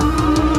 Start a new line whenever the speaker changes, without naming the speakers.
Ooh.